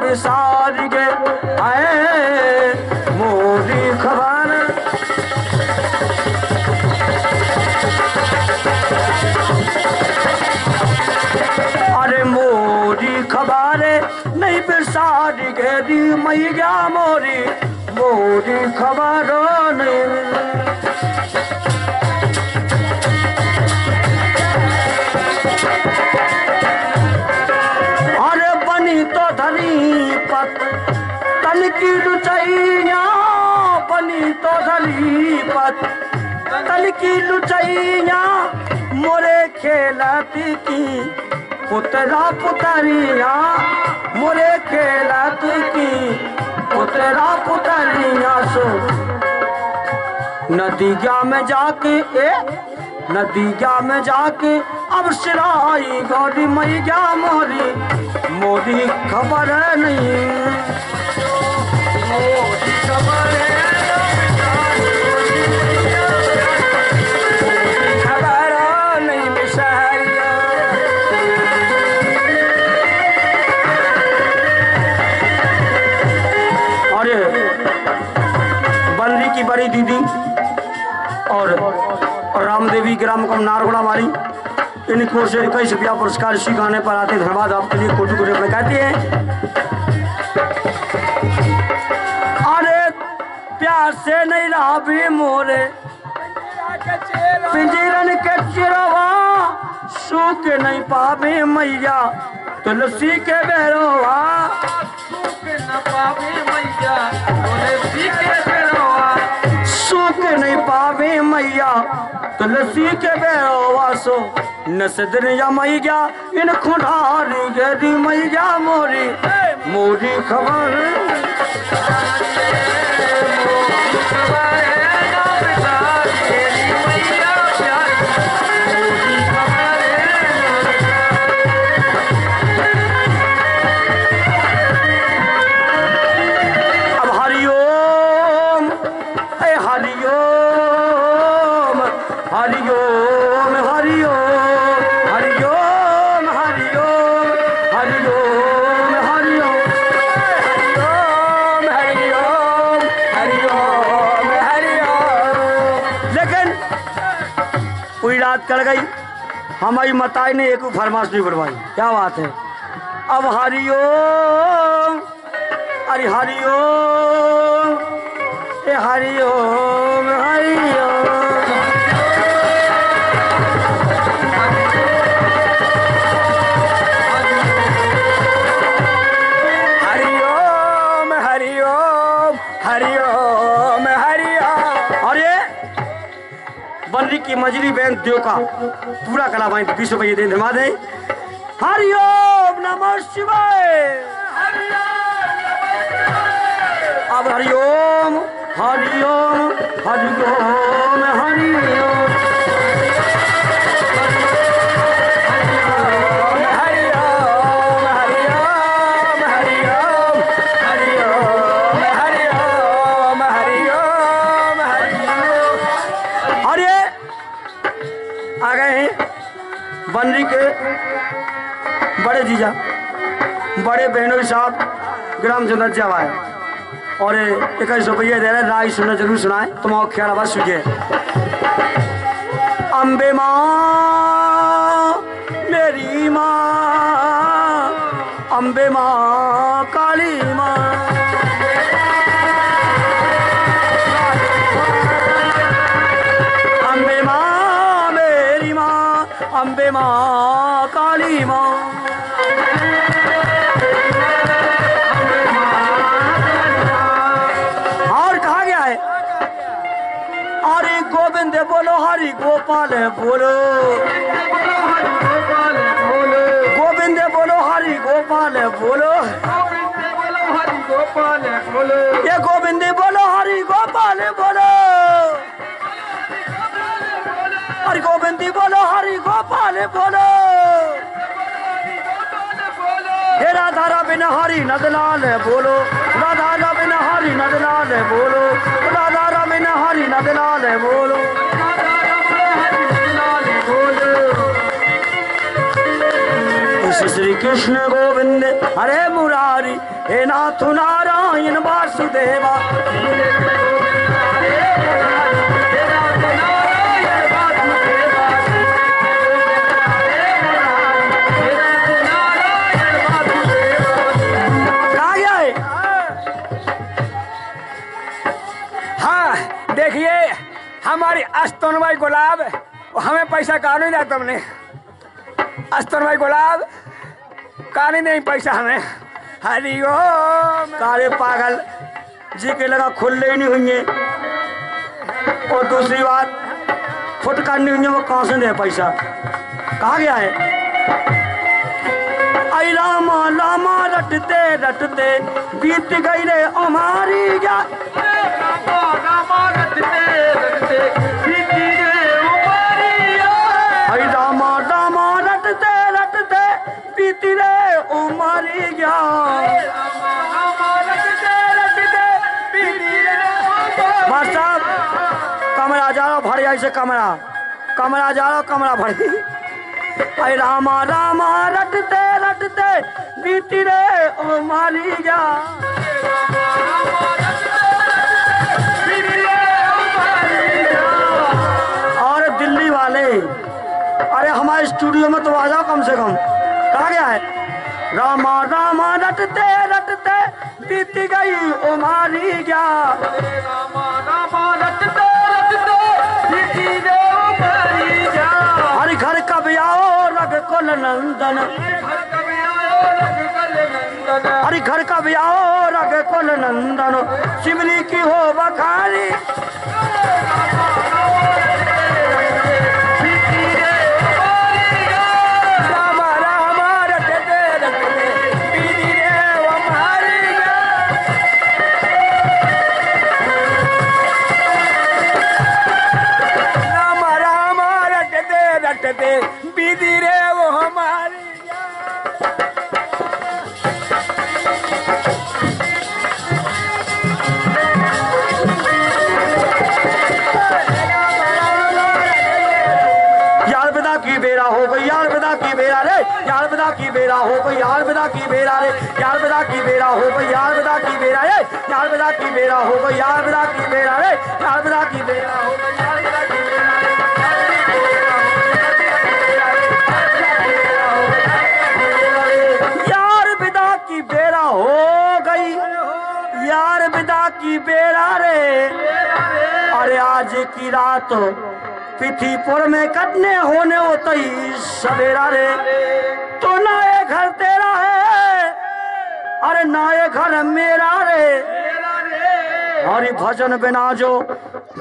सारी के पत तल की लुचैया मोरे खेलती की पुतरा पुतरिया, मोरे खेलती की पुतरा पुतरिया सो। नदिया में जाके ए, नदिया में जाके अब सिराई गौरी मैया मोरी। मोरी खबर नहीं। की बड़ी दीदी और रामदेवी ग्राम कम नारगोड़ा मारी। इनको से इक्कीस रुपया पुरस्कार इसी गाने पर आते धन्यवाद आपके लिए कोटि कोटि अपने कहती है। अरे प्यार से नहीं रहा भी मोरे। पिंजरन के चिरवा सूख नहीं पावे मैया। तुलसी के बेरोवा। सूख नहीं पावे मैया तुलसी के बेरोवा सो नसदन या मैया इन खुंडारी गेरी मैया मोरी। मोरी खबर रात कर गई। हमारी मताई ने एक फरमाश नहीं बनवाई। क्या बात है? अब हरिओ अरे हरिओ हरिओ हरिओम हरिओम बंदी की मजरी बहन देव का पूरा कला भाई बीस रुपये दे धमा दे। हरिओम नमः शिवाय। अब हरिओम हरिओम हरिओम हरिओम बड़े जीजा, बड़े बहनों साहब ग्राम चंद्र आए और इक्कीस रुपये दे रहे राय सुनना ज़रूर सुनाए तुम ख्याल आवाज़ सुझे अम्बे माँ, मेरी माँ अम्बे माँ, काली माँ। अम्बे माँ, मेरी माँ अम्बे माँ, काली माँ। गोपाल बोलो। गोविंद बोलो, हरि गोपाल बोलो। ये गोविंद बोलो, हरि गोपाल बोलो। हरि गोविंद बोलो, हरि गोपाल बोलो। हे राधा रविन हरि नदलाल बोलो। राधा रविन हरि नदलाल बोलो। राधा रविन हरि नदलाल बोलो। श्री कृष्ण गोविंद हरे मुरारी, हे नाथ नारायण वासुदेवा। हाँ देखिए, हमारी अस्तन भाई गुलाब, हमें पैसा कहा नहीं दिया तुमने? अस्तन भाई गुलाब कहा नहीं नहीं पैसा हमें हरिओम कारे पागल। जी के लगा खुले ही नहीं हुई और दूसरी बात, फुट करनी हुई है वो कहाँ से दे पैसा? कहा गया है? आई रामा रामा रटते रटते। बीत गई रे, हमारी कमरा। कमरा जा रहा कमरा भर। आई रामा रामा, रटते रटते बीती रे, ओ मारी जा। और दिल्ली वाले, अरे हमारे स्टूडियो में तो आ जाओ कम से कम। कहा गया है? रामा रामा, रटते रटते बीती गई, ओ मारी जा। हर नंदन हर घर कब आओ रग कुल नंदन। शिवली की हो बखारी। यार विदा की बेरा हो गई यार विदा की बेरा रे यार विदा की बेरा हो गई यार विदा की बेरा यार विदा की बेरा हो गई यार विदा की बेरा रे अरे आज की रात पिथीपुर में कटने होने होते ही सवेरा रे तो ना ये घर तेरा है अरे ना ये घर मेरा रे हरि भजन बिना जो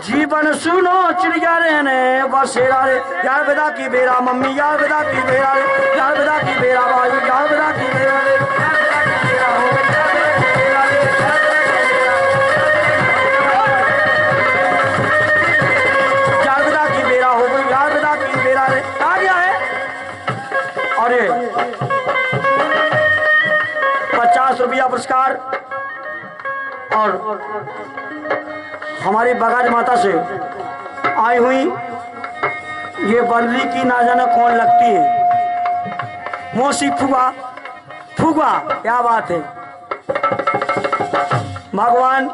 जीवन सुनो चिड़िया रहने बसेरा रे यार विदा की बेरा मम्मी यार विदा की बेरा रे यार विदा की बेरा भाई यार विदा की बेरा रे हो रे, रे। हो रे है पचास रुपया पुरस्कार और हमारी बगाज माता से आई हुई ये बल्ली की ना जाने कौन लगती है? मौसी फुगा फुगा क्या बात है? भगवान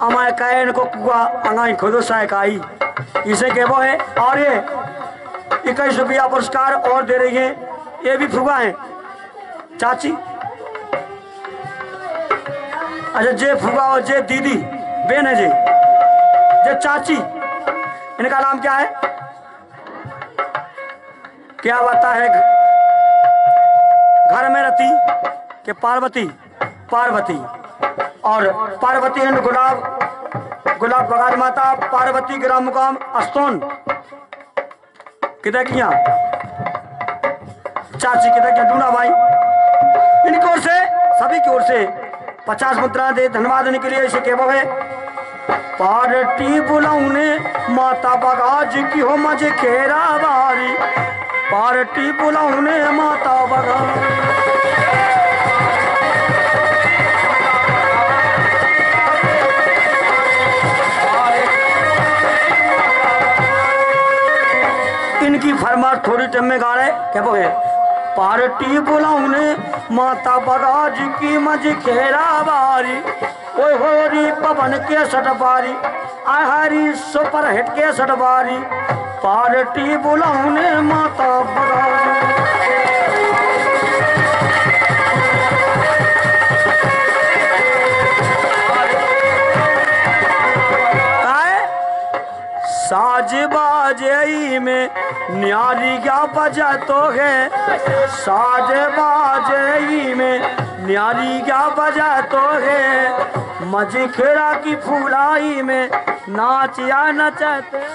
अमाय कायन को कुआ अंगाई खुदो सहायकाई इसे कहबो है, और ये इक्कीस रुपया पुरस्कार और दे रही है। ये भी फुगा है। चाची अच्छा जे फुगा और जे दीदी, बेन है जी। जे चाची, इनका नाम क्या है? क्या बता है घर में रहती कि पार्वती? पार्वती। और पार्वती एंड गुलाब गुलाब बगार माता, पार्वती ग्राम मुकाम, अस्तोन। किधर किया? चाची किधर किया? डूना भाई। इनकी ओर से, सभी की ओर से। पचास मुद्रा दे, धन्यवाद देने के लिए, इसे केवो है? पार्टी बुलाऊने, माता बगाज की हो मज़े खेरा बारी। पार्टी बुलाऊने, माता बगा इनकी फरमाइश थोड़ी टाइम में गा रहे क्या बोले पार्टी बुलाऊने माता बगाज की मज खेरा बारी। ओए होरी पवन के सटबारी आहारी सुपर हिट के सटबारी पार्टी बुलाऊने माता बगाज न्यारी क्या बजा तो है? साज बाजई में न्यारी क्या बजा तो है मजखेड़ा की फुलाई में नाच या नचते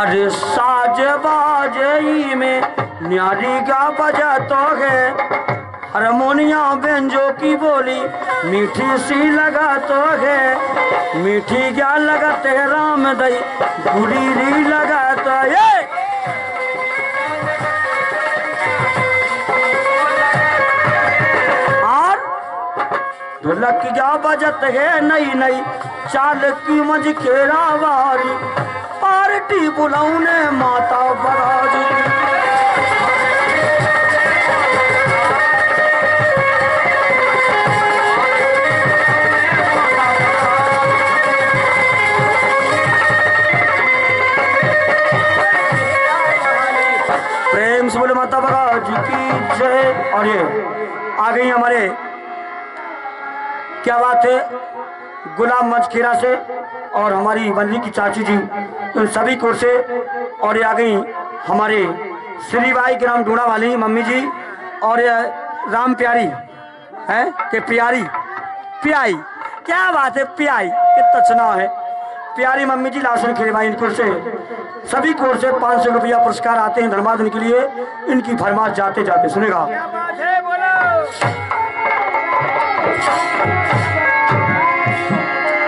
अरे साज बाजई में न्यारी का बजा तो है? हारमोनिया बेंजो की बोली, मीठी सी लगा तो है, मीठी क्या लगते है राम दई गुड़ी री लगा तो ये! ढोलक क्या बजत है नई नई, चाल की मज खेरा वारी पार्टी बुलाऊने माता बराज से बोले, माता बराज की जय। और ये, आ गई हमारे, क्या बात है? गुलाम मजखीरा से और हमारी बंदी की चाची जी उन सभी को से, और ये आ गई हमारे श्रीबाई ग्राम ढूंढा वाली मम्मी जी, और ये राम प्यारी, है, कि प्यारी, प्याई, क्या बात है प्याई, कितना चुनाव है। प्यारी मम्मी जी लाशन खिलवाई इनको से। सभी कोर से पाँच सौ रुपया पुरस्कार आते हैं धन्यवाद इनके लिए। इनकी फरमाश जाते जाते सुनेगा।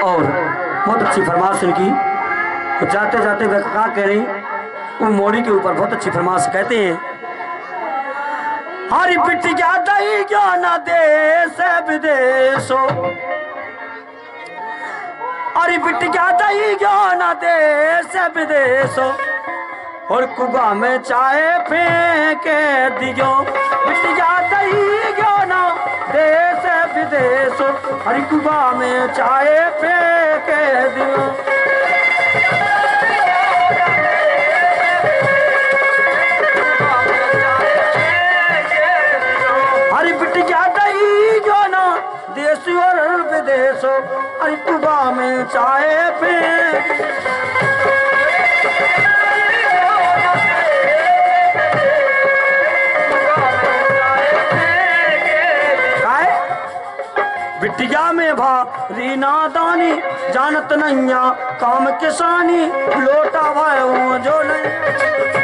और बहुत अच्छी फरमाश इनकी। तो जाते जाते वह कहा रही वो मोड़ी के ऊपर बहुत अच्छी फरमाश कहते हैं। हरी पिट्टी क्या दही क्या ना देश विदेशो हरी बिटिया क्या दही जो ना देश विदेशो। और कुबा में चाय फेंके दियो। बिटिया क्या ना देश विदेश। हरी कुबा में चाय फेंके दियो। हरी में फेंक बिटिया में भा रीना दानी, जानत नैया काम किसानी, लोटा भाई जो नहीं